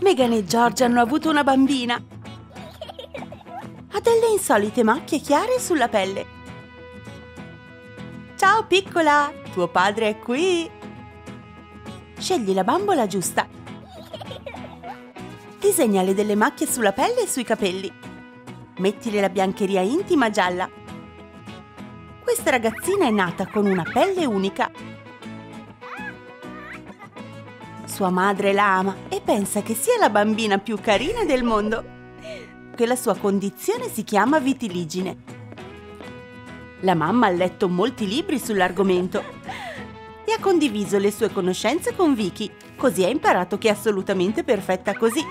Megan e George hanno avuto una bambina. Ha delle insolite macchie chiare sulla pelle. Ciao piccola, tuo padre è qui. Scegli la bambola giusta. Disegnale delle macchie sulla pelle e sui capelli. Mettile la biancheria intima gialla. Questa ragazzina è nata con una pelle unica. Sua madre la ama e pensa che sia la bambina più carina del mondo. Che la sua condizione si chiama vitiligine. La mamma ha letto molti libri sull'argomento e ha condiviso le sue conoscenze con Vicky, così ha imparato che è assolutamente perfetta così.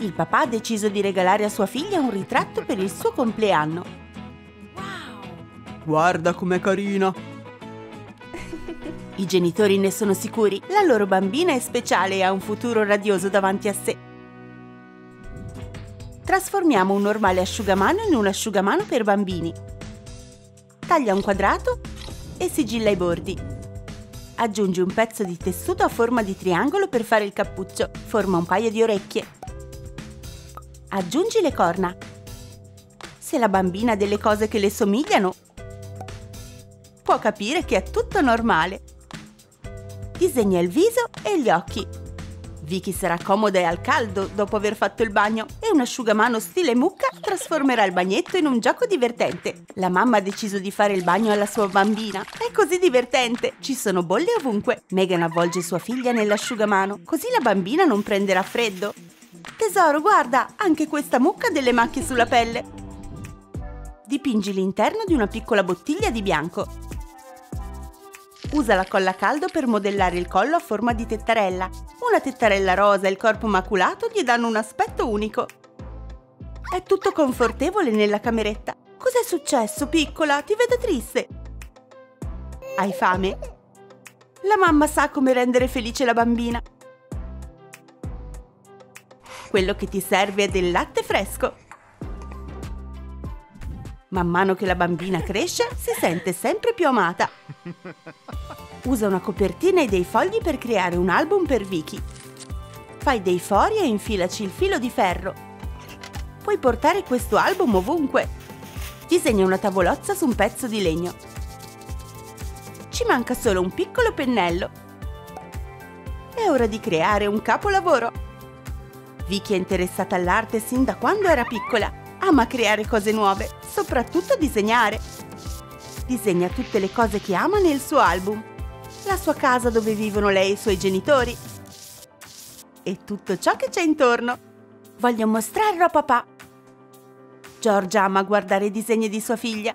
Il papà ha deciso di regalare a sua figlia un ritratto per il suo compleanno. Guarda com'è carina! I genitori ne sono sicuri, la loro bambina è speciale e ha un futuro radioso davanti a sé. Trasformiamo un normale asciugamano in un asciugamano per bambini. Taglia un quadrato e sigilla i bordi. Aggiungi un pezzo di tessuto a forma di triangolo per fare il cappuccio. Forma un paio di orecchie. Aggiungi le corna. Se la bambina ha delle cose che le somigliano, può capire che è tutto normale. Disegna il viso e gli occhi. Vicky sarà comoda e al caldo dopo aver fatto il bagno e un asciugamano stile mucca trasformerà il bagnetto in un gioco divertente. La mamma ha deciso di fare il bagno alla sua bambina. È così divertente! Ci sono bolle ovunque. Megan avvolge sua figlia nell'asciugamano, così la bambina non prenderà freddo. Tesoro, guarda, anche questa mucca ha delle macchie sulla pelle. Dipingi l'interno di una piccola bottiglia di bianco. Usa la colla a caldo per modellare il collo a forma di tettarella. Una tettarella rosa e il corpo maculato gli danno un aspetto unico. È tutto confortevole nella cameretta. Cos'è successo, piccola? Ti vedo triste. Hai fame? La mamma sa come rendere felice la bambina. Quello che ti serve è del latte fresco. Man mano che la bambina cresce, si sente sempre più amata. Usa una copertina e dei fogli per creare un album per Vicky. Fai dei fori e infilaci il filo di ferro. Puoi portare questo album ovunque. Disegna una tavolozza su un pezzo di legno. Ci manca solo un piccolo pennello. È ora di creare un capolavoro. Vicky è interessata all'arte sin da quando era piccola. Ama creare cose nuove, soprattutto disegnare. Disegna tutte le cose che ama nel suo album. La sua casa dove vivono lei e i suoi genitori. E tutto ciò che c'è intorno. Voglio mostrarlo a papà. Georgia ama guardare i disegni di sua figlia.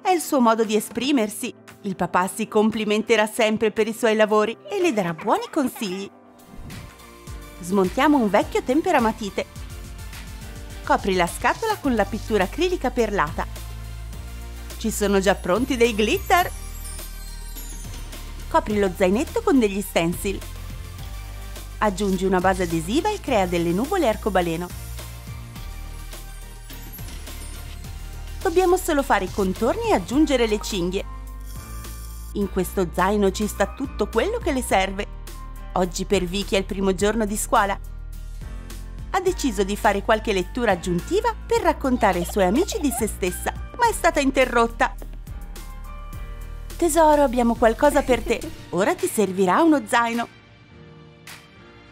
È il suo modo di esprimersi. Il papà si complimenterà sempre per i suoi lavori e le darà buoni consigli. Smontiamo un vecchio temperamatite. Copri la scatola con la pittura acrilica perlata. Ci sono già pronti dei glitter. Copri lo zainetto con degli stencil. Aggiungi una base adesiva e crea delle nuvole arcobaleno. Dobbiamo solo fare i contorni e aggiungere le cinghie. In questo zaino ci sta tutto quello che le serve. Oggi per Vicky è il primo giorno di scuola. Ha deciso di fare qualche lettura aggiuntiva per raccontare ai suoi amici di se stessa, ma è stata interrotta. Tesoro, abbiamo qualcosa per te. Ora ti servirà uno zaino.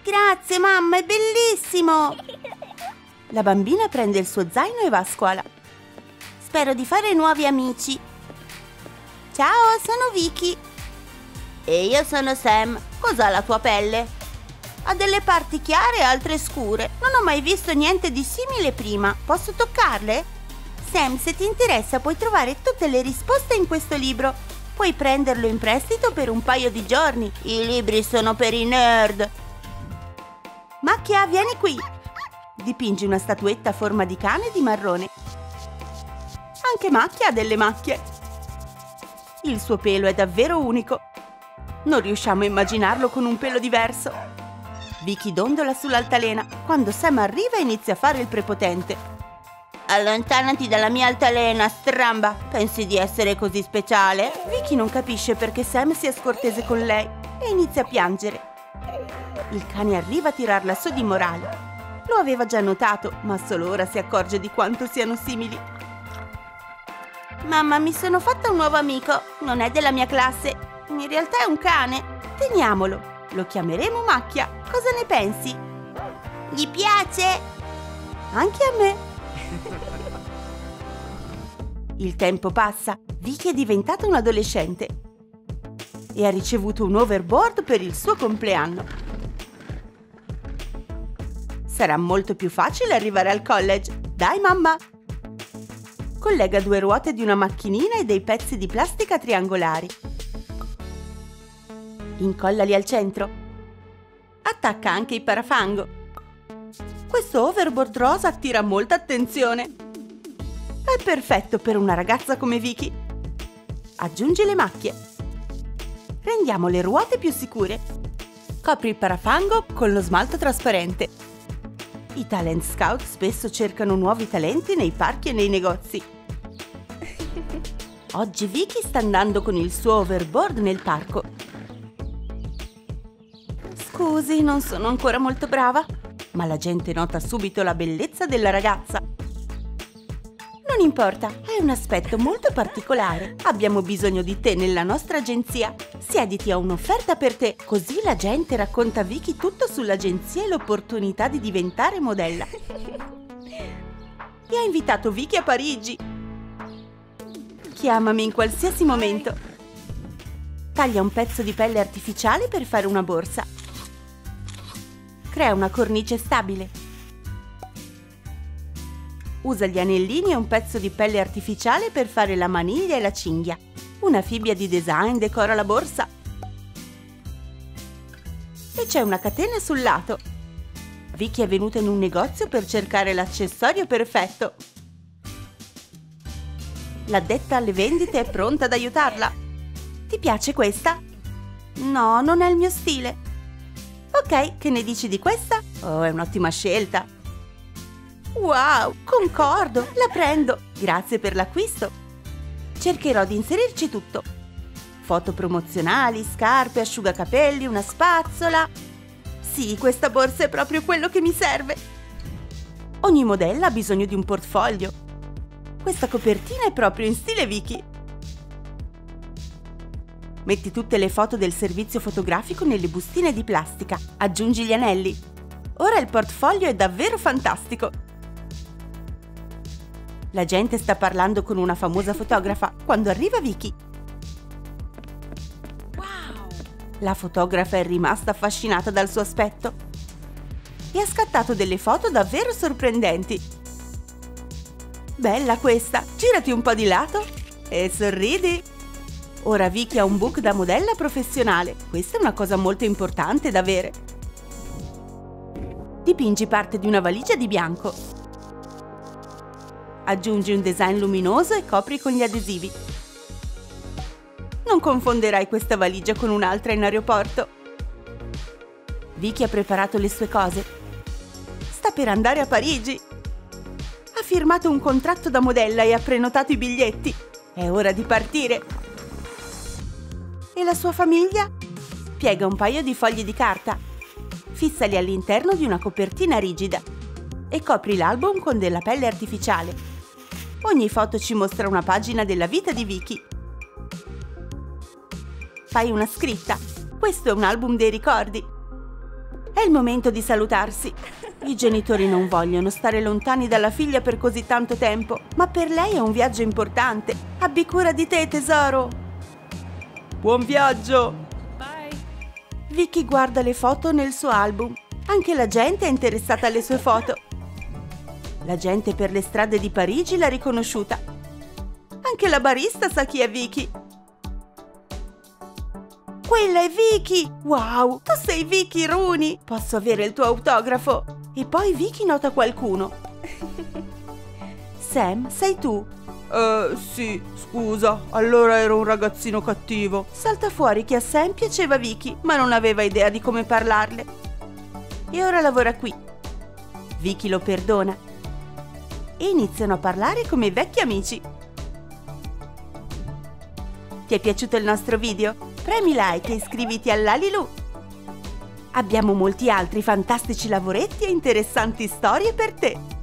Grazie, mamma, è bellissimo! La bambina prende il suo zaino e va a scuola. Spero di fare nuovi amici. Ciao, sono Vicky. E io sono Sam. Cos'ha la tua pelle? Ha delle parti chiare e altre scure. Non ho mai visto niente di simile prima. Posso toccarle? Sam, se ti interessa puoi trovare tutte le risposte in questo libro. Puoi prenderlo in prestito per un paio di giorni. I libri sono per i nerd. Macchia, vieni qui. Dipingi una statuetta a forma di cane di marrone. Anche Macchia ha delle macchie. Il suo pelo è davvero unico. Non riusciamo a immaginarlo con un pelo diverso. Vicky dondola sull'altalena. Quando Sam arriva inizia a fare il prepotente. Allontanati dalla mia altalena, stramba! Pensi di essere così speciale? Vicky non capisce perché Sam sia scortese con lei e inizia a piangere. Il cane arriva a tirarla su di morale. Lo aveva già notato, ma solo ora si accorge di quanto siano simili. Mamma, mi sono fatta un nuovo amico. Non è della mia classe. In realtà è un cane. Teniamolo. Lo chiameremo Macchia. Cosa ne pensi? Gli piace? Anche a me. Il tempo passa. Vicky è diventata un adolescente e ha ricevuto un overboard per il suo compleanno. Sarà molto più facile arrivare al college. Dai, mamma! Collega due ruote di una macchinina e dei pezzi di plastica triangolari. Incollali al centro. Attacca anche il parafango. Questo overboard rosa attira molta attenzione. È perfetto per una ragazza come Vicky. Aggiungi le macchie. Rendiamo le ruote più sicure. Copri il parafango con lo smalto trasparente. I talent scout spesso cercano nuovi talenti nei parchi e nei negozi. Oggi Vicky sta andando con il suo overboard nel parco. Scusi, non sono ancora molto brava, ma la gente nota subito la bellezza della ragazza. Non importa, hai un aspetto molto particolare. Abbiamo bisogno di te nella nostra agenzia. Siediti a un'offerta per te, così la gente racconta a Vicky tutto sull'agenzia e l'opportunità di diventare modella. Ti ha invitato Vicky a Parigi. Chiamami in qualsiasi momento. Taglia un pezzo di pelle artificiale per fare una borsa. Crea una cornice stabile. Usa gli anellini e un pezzo di pelle artificiale per fare la maniglia e la cinghia. Una fibbia di design decora la borsa. E c'è una catena sul lato. Vicky è venuta in un negozio per cercare l'accessorio perfetto. L'addetta alle vendite è pronta ad aiutarla. Ti piace questa? No, non è il mio stile. Ok, che ne dici di questa? Oh, è un'ottima scelta. Wow, concordo, la prendo. Grazie per l'acquisto. Cercherò di inserirci tutto. Foto promozionali, scarpe, asciugacapelli, una spazzola. Sì, questa borsa è proprio quello che mi serve. Ogni modella ha bisogno di un portfolio. Questa copertina è proprio in stile Vicky. Metti tutte le foto del servizio fotografico nelle bustine di plastica. Aggiungi gli anelli. Ora il portfolio è davvero fantastico. La gente sta parlando con una famosa fotografa quando arriva Vicky. Wow! La fotografa è rimasta affascinata dal suo aspetto e ha scattato delle foto davvero sorprendenti. Bella questa! Girati un po' di lato e sorridi! Ora Vicky ha un book da modella professionale. Questa è una cosa molto importante da avere. Dipingi parte di una valigia di bianco Aggiungi un design luminoso e copri con gli adesivi. Non confonderai questa valigia con un'altra in aeroporto. Vicky ha preparato le sue cose. Sta per andare a Parigi. Ha firmato un contratto da modella e ha prenotato i biglietti. È ora di partire. E la sua famiglia? Piega un paio di fogli di carta. Fissali all'interno di una copertina rigida e copri l'album con della pelle artificiale. Ogni foto ci mostra una pagina della vita di Vicky. Fai una scritta. Questo è un album dei ricordi. È il momento di salutarsi. I genitori non vogliono stare lontani dalla figlia per così tanto tempo, ma per lei è un viaggio importante. Abbi cura di te, tesoro. Buon viaggio! Bye! Vicky guarda le foto nel suo album. Anche la gente è interessata alle sue foto. La gente per le strade di Parigi l'ha riconosciuta. Anche la barista sa chi è Vicky. Quella è Vicky! Wow, tu sei Vicky Rooney! Posso avere il tuo autografo? E poi Vicky nota qualcuno. Sam, sei tu? Eh, sì, scusa, allora ero un ragazzino cattivo. Salta fuori che a Sam piaceva Vicky, ma non aveva idea di come parlarle. E ora lavora qui. Vicky lo perdona e iniziano a parlare come vecchi amici. Ti è piaciuto il nostro video? Premi like e iscriviti all'Alilu! Abbiamo molti altri fantastici lavoretti e interessanti storie per te!